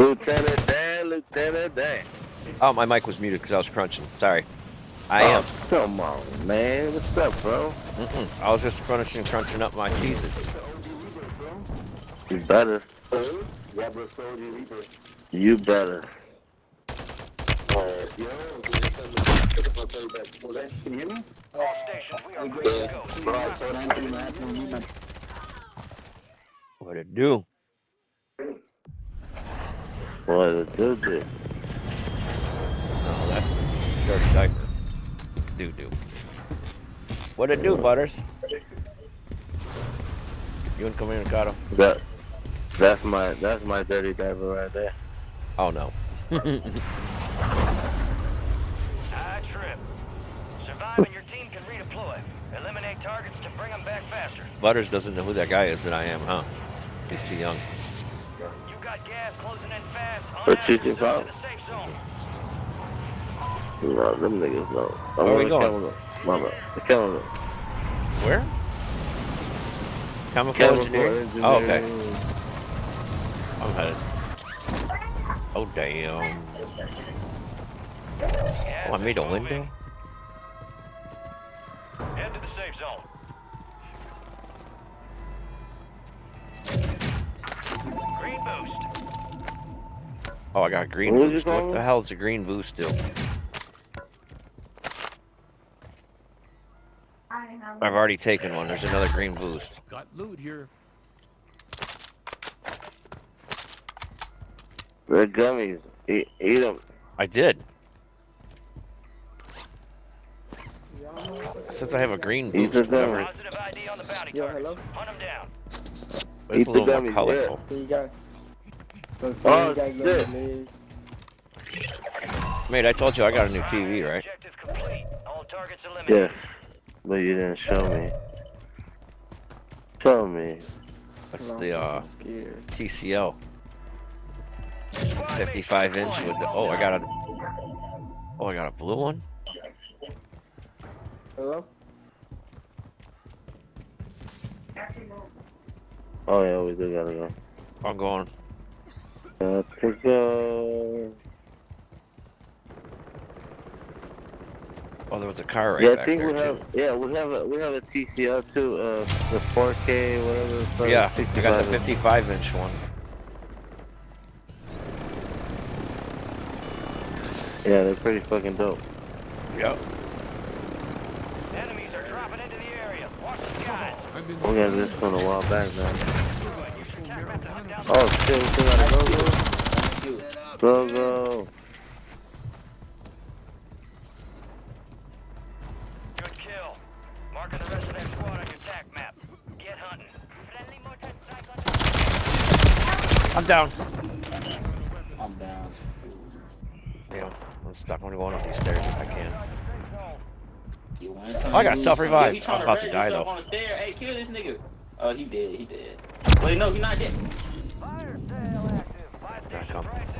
Lieutenant Dan, Lieutenant Dan. Oh, my mic was muted because I was crunching. Sorry. I oh, am. Come on, man. What's up, bro? Mm-mm. I was just crunching, crunching up my cheeses. You better. You better. All stations, we are ready to go. What it do? What it do do? Oh, that's dirty diaper. Do do. What it do, Butters? You incommunicado? That, that's my that's my dirty diaper right there. Oh no. High trip. Survive and your team can redeploy. Eliminate targets to bring them back faster. Butters doesn't know who that guy is that I am, huh? He's too young. You got gas closing in fast. What On you average, think zone about? to the safe zone. No, them niggas know. I'm Where we gonna going? Mama, killing them. Where? Chemical Chemical engineering? Oh, okay. I'm headed. Oh, damn. Oh, I made a window? Oh, I got a green What boost. What the hell is a green boost still? I've already taken one. There's another green boost. Got loot here. The gummies. Eat, eat them. I did. Since I have a green Eat boost, the whatever. Positive ID on the bounty Yo, hello? Hunt them down. it's Eat a the little more gummies, yeah. colorful. So you got. So Oh, shit. Mate, I told you I got a new TV, right? Objective complete. All targets eliminated. Yes. But you didn't show me. Show me. That's the uh. TCL 55 inch with the. Oh, I got a. Oh, I got a blue one. Hello? Oh yeah, we do gotta go. I'm going. Got to go. Oh, there was a car right yeah, I think there we too. have. Yeah, we have a we have a TCL too. Uh, the 4K whatever. it's Yeah, I got the 55 inch one. Yeah, they're pretty fucking dope. Yep. Enemies are dropping into the area. Watch the skies. We got this one a while back now. Attack map to hunt down Oh shit, we still got a go go. Go go. Good kill. Marking the rest of that squad on your attack map. Get hunting. Friendly mortar strike on I'm down. I'm down. Yeah, I'm stuck. I'm going up these stairs if I can. You want something? I got self-revive. He I'm about to raise die, though. On the stair. Hey, kill this nigga. Oh, he dead. He dead. Wait, no, he not dead. Fire sale active. Buy Yeah, station come. prices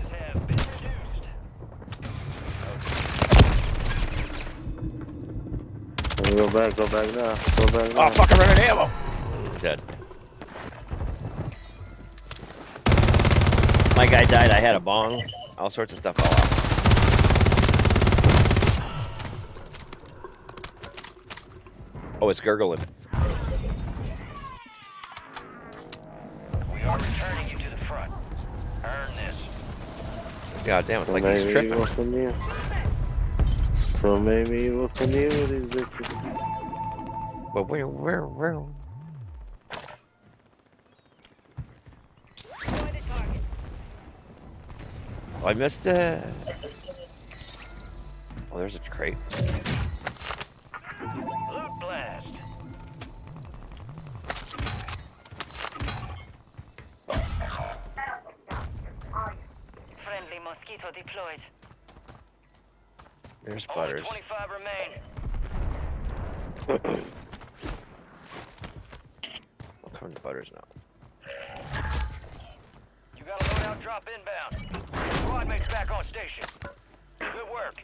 Go back, go back now. Go back now. Oh, fuck, I'm running ammo. Dead. My guy died. I had a bong. All sorts of stuff all off. Oh, it's gurgling. We are returning you to the front. Earn this. God damn, it's So like he's tripping. So maybe from you with these bitches. But where, where, where? Oh, I missed it. Oh, there's a crate. There's Only butters. 25 remain. I'll come to butters now. You got a loadout drop inbound. Squad mates back on station. Good work.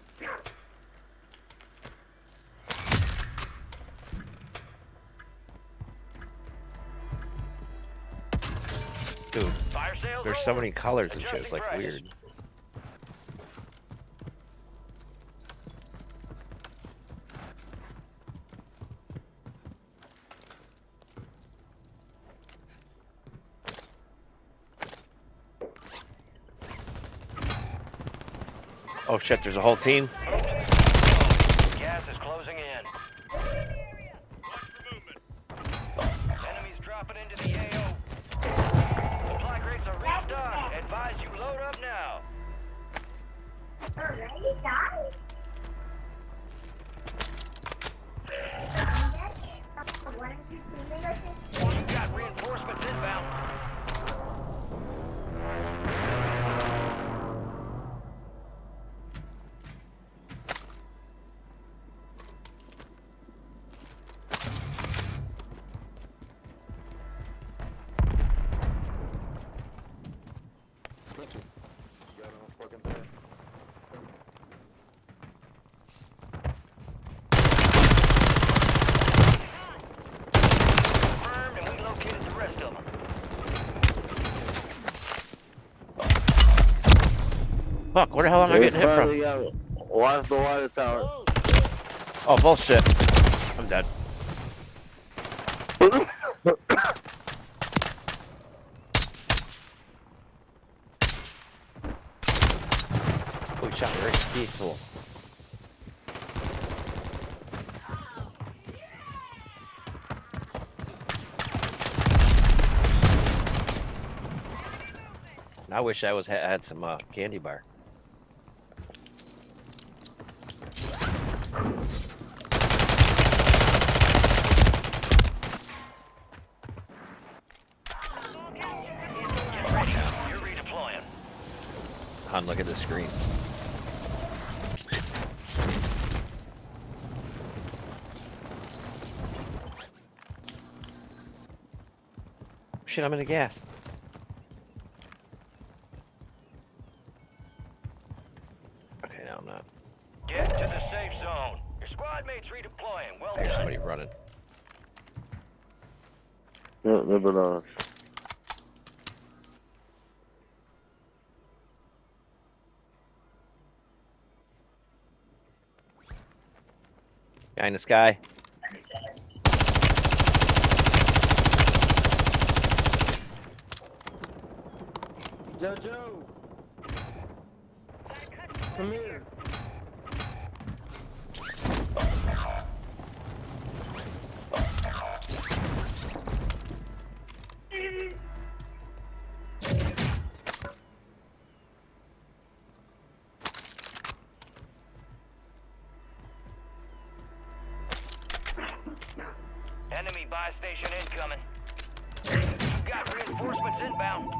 Dude, Fire there's so many colors and shit. It's like weird. Oh shit, there's a whole team. Gas is closing in. Enemies dropping into the AO. Supply crates are restocked. Advise you load up now. Already died? One of you teammates Got reinforcements inbound. Fuck, where the hell am I getting hit from? got watch the water tower. Oh, bullshit. I'm dead. Oh, he shot me right in the diesel. I wish I was had some uh, candy bar. Get ready. You're redeploying. Han, look at the screen. Shit, I'm in the gas. Okay, now I'm not. Get to the safe zone. Your squad mates redeploying. Well I hear done. somebody running. No, no, no. In the sky. Jojo! Come here. Enemy buy station incoming. You got reinforcements inbound.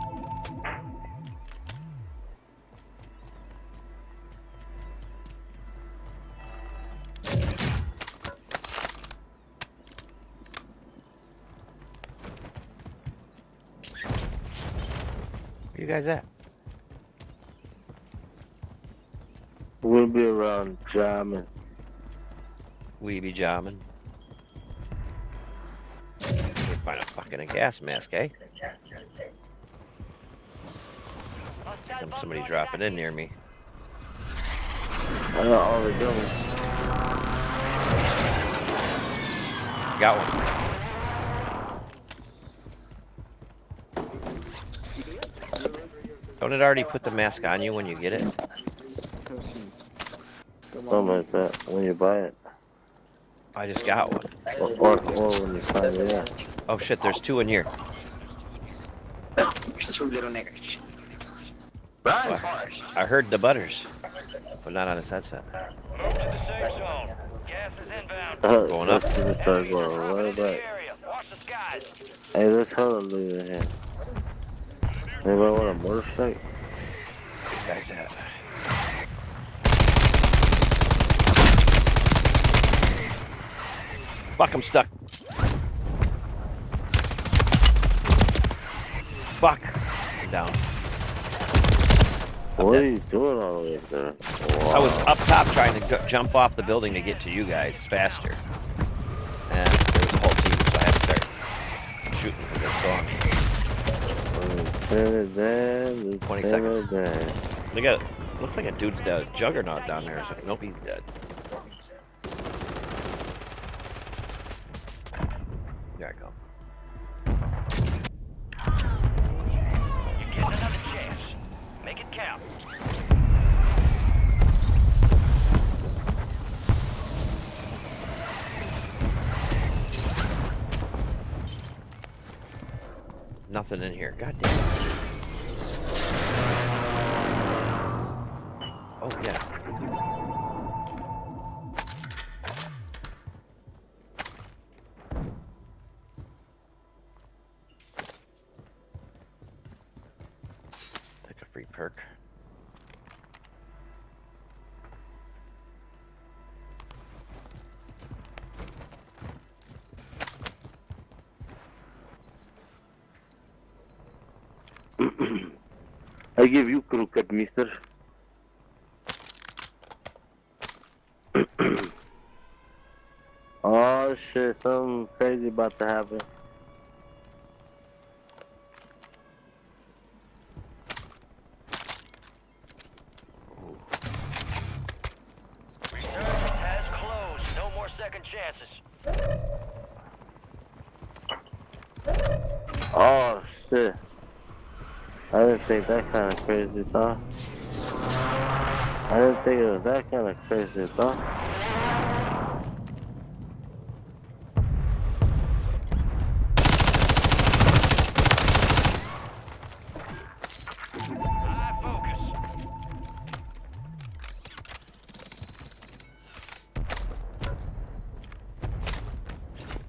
Where you guys at? We'll be around jamming. We be jamming. Find a gas mask, eh? Come somebody dropping in near me. I know all the guns. Got one. Don't it already put the mask on you when you get it? Something like that when you buy it. I just got one. Or, or, or when you find it, yeah. Oh shit, there's two in here. Two little. What? I heard the butters, but not on his headset. Move to the safe zone. Gas is inbound. Uh, Going up. let's the third Enemies are one. dropping Right into back. the area. Watch the skies. Hey, there's hallelujah here. Anybody want a motorcycle? Guys at? Fuck, I'm stuck. Fuck. I'm down. What dead. are you doing all the way up there? I was up top trying to jump off the building to get to you guys faster. And there was a whole team, so I had to start shooting because they saw me. Mm. Lieutenant Dan, 20 Lieutenant Dan. Look at looks like a dude's dead. Juggernaut down there. So, nope, he's dead. There I go. Nothing in here. God damn. it. Oh yeah. I give you crooked, mister. oh shit, something crazy about to happen. That kind of crazy, though. I didn't think it was that kind of crazy, though. High focus.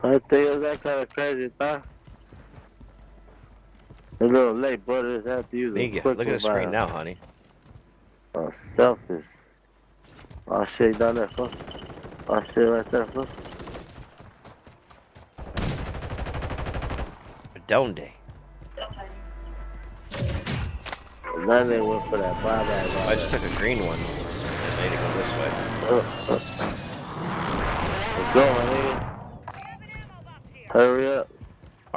I think it was that kind of crazy, though. A little late, but it's have to use a Mega, quick look at the screen now, honey. Oh, selfish. Oh shit, down there, fool. Oh shit, right there, fool. Donde? Then they went for that buyback. I just took a green one and made it go this way. Let's go, my nigga. Hurry up.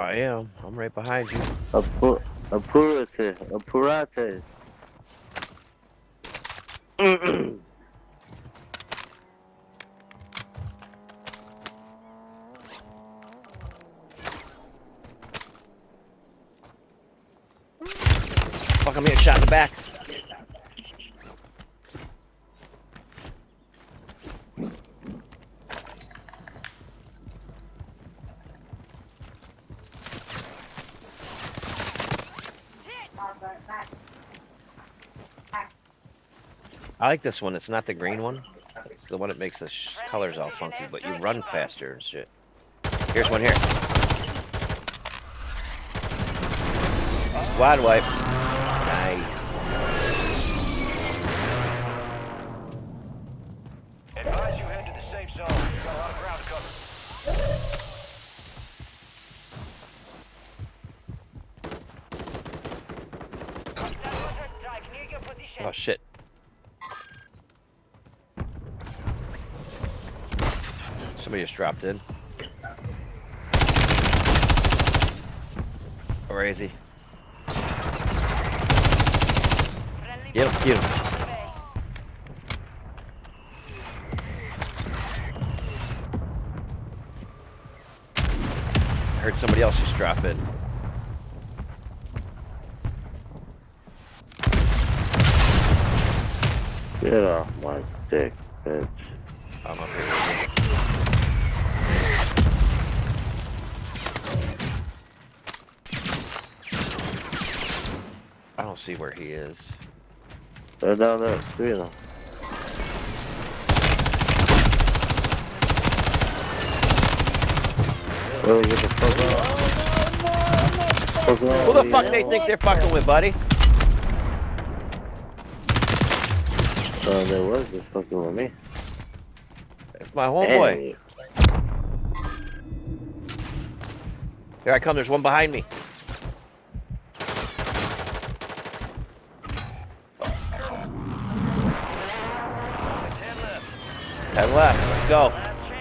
I am. I'm right behind you. a Apu- Apurate. Apurate. Fuck, I'm getting shot in the back. I like this one. It's not the green one. It's the one that makes the sh- colors all funky, but you run faster and shit. Here's one here. Squad wipe. Nice. Advise you Somebody just dropped in. Where is he? Get him, get him. I heard somebody else just drop in. Get off my dick, bitch. I'm up here. with you. I don't see where he is. They're down there, three of them. Really get the fuck out. Fuck out, Who the fuck they think they're fucking with, buddy? Uh, there was just fucking with me. It's my homeboy. Hey. Here I come. There's one behind me. Ten left. Let's go.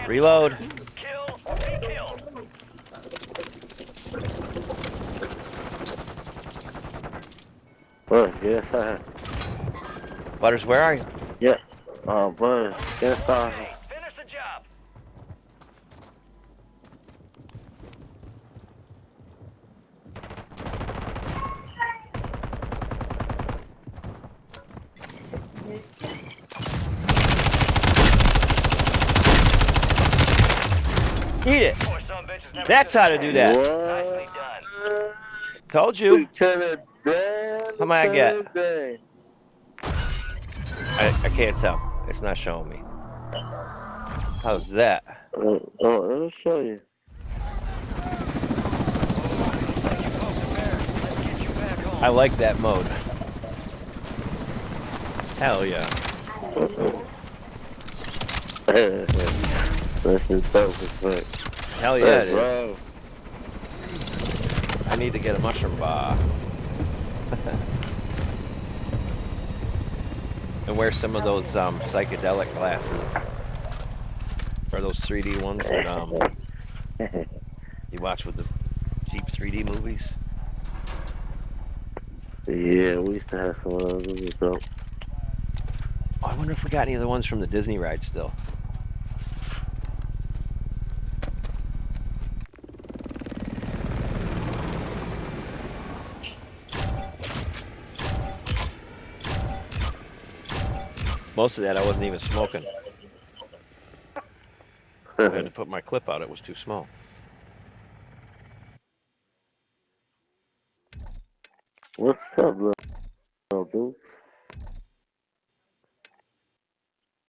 Reload. Kill or be killed. Buzz, yes, I. Butters, where are you? Oh, uh, Buzz, yes, I Hey, finish the uh, job. Eat it. Poor son of a bitch has never That's how to do that. Nicely done. Told you. How many I get? I, I can't tell. It's not showing me. How's that? Oh, oh, let me show you. Let's get you back home. I like that mode. Hell yeah. this is dope as. Hell yeah, it is. bro. I need to get a mushroom bar. and wear some of those um, psychedelic glasses. Or those 3D ones that um, you watch with the cheap 3D movies. yeah, we used to have some of those. It. Oh, I wonder if we got any of the ones from the Disney ride still. Most of that I wasn't even smoking. I had to put my clip out, it was too small. What's up, little, dudes?